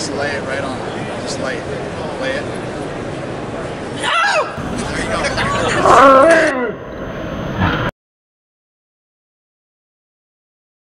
just lay it right on. Just lay it. Lay it.